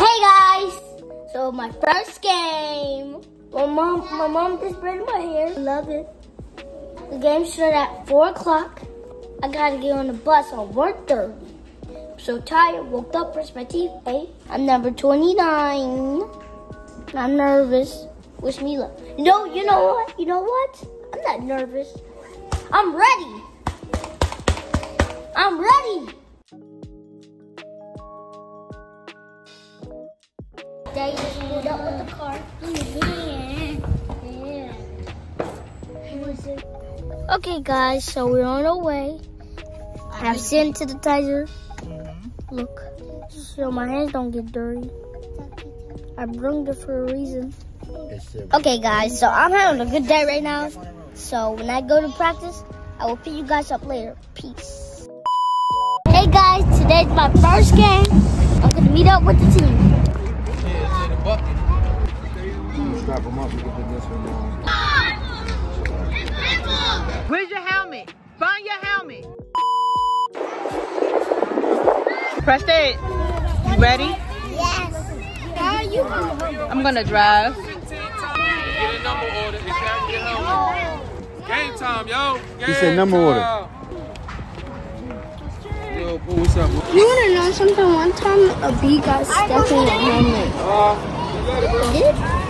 Hey guys! So my first game. My mom, my mom just braided my hair. Love it. The game started at four o'clock. I gotta get on the bus on work thirty. So tired, woke up, brushed my teeth, ate. I'm number 29. I'm nervous. Wish me luck. No, you know what? You know what? I'm not nervous. I'm ready. Up with the car. Okay, guys, so we're on our way. I've sanitizer. Mm-hmm. Look, so my hands don't get dirty. I brung it for a reason. Okay, guys, so I'm having a good day right now. So when I go to practice, I will pick you guys up later. Peace. Hey guys, today's my first game. I'm gonna meet up with the team. Strap them up, we can put this one down. Where's your helmet? Find your helmet. Press it. You ready? Yes. How are you? I'm gonna drive. Get a number order and carry your helmet. Game time, yo. Game He said number order. Yo, boo, what's up? boo? You wanna know something? One time a bee got stuck in your helmet. Uh,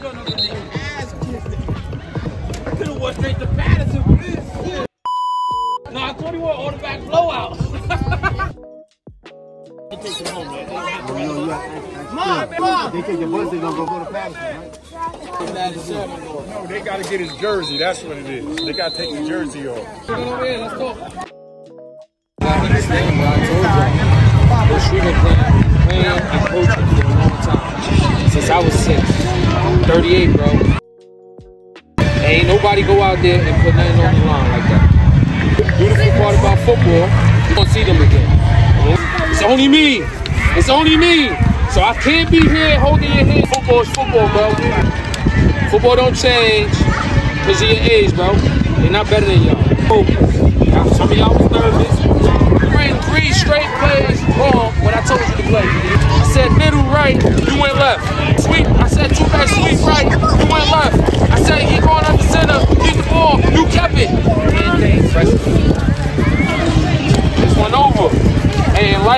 Jump, jump, there. could have went straight to Paterson for this. Shit. Nah, 21 automatic blowout. You act- act- act- They take your bus, they gonna go go to Paterson, right? No, they got to get his jersey. That's what it is. They got to take his jersey off. Let's. I I. Coach, we been playing, playing and coaching for a long time. Since I was six. I'm 38, bro. Ain't nobody go out there and put nothing on the line like that. Beautiful part about football, you gonna see them again. It's only me. It's only me. So I can't be here holding your hand. Football is football, bro. Football don't change because of your age, bro. They're not better than y'all. Some of y'all was nervous. Three straight plays wrong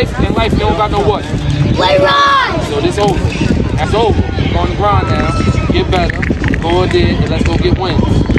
life, in life, you don't got no what. Play right! So this over. That's over. Go on the grind now. Get better. Go in there and let's go get wins.